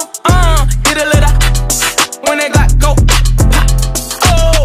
uh,